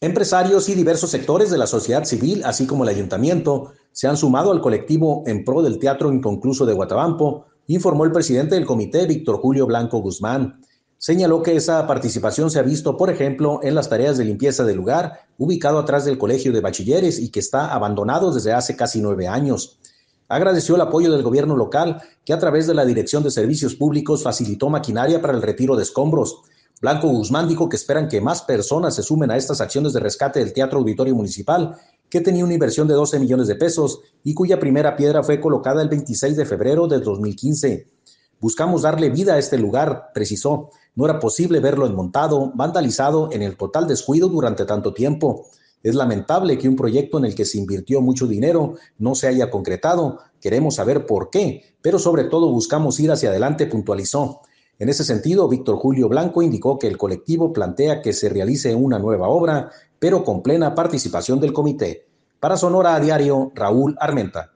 Empresarios y diversos sectores de la sociedad civil, así como el ayuntamiento, se han sumado al colectivo en pro del Teatro Inconcluso de Guatabampo, informó el presidente del comité, Víctor Julio Blanco Guzmán. Señaló que esa participación se ha visto, por ejemplo, en las tareas de limpieza del lugar, ubicado atrás del Colegio de Bachilleres y que está abandonado desde hace casi nueve años. Agradeció el apoyo del gobierno local, que a través de la Dirección de Servicios Públicos facilitó maquinaria para el retiro de escombros. Blanco Guzmán dijo que esperan que más personas se sumen a estas acciones de rescate del Teatro Auditorio Municipal, que tenía una inversión de 12 millones de pesos y cuya primera piedra fue colocada el 26 de febrero de 2015. Buscamos darle vida a este lugar, precisó. No era posible verlo enmontado, vandalizado, en el total descuido durante tanto tiempo. Es lamentable que un proyecto en el que se invirtió mucho dinero no se haya concretado. Queremos saber por qué, pero sobre todo buscamos ir hacia adelante, puntualizó. En ese sentido, Víctor Julio Blanco indicó que el colectivo plantea que se realice una nueva obra, pero con plena participación del comité. Para Sonora a Diario, Raúl Armenta.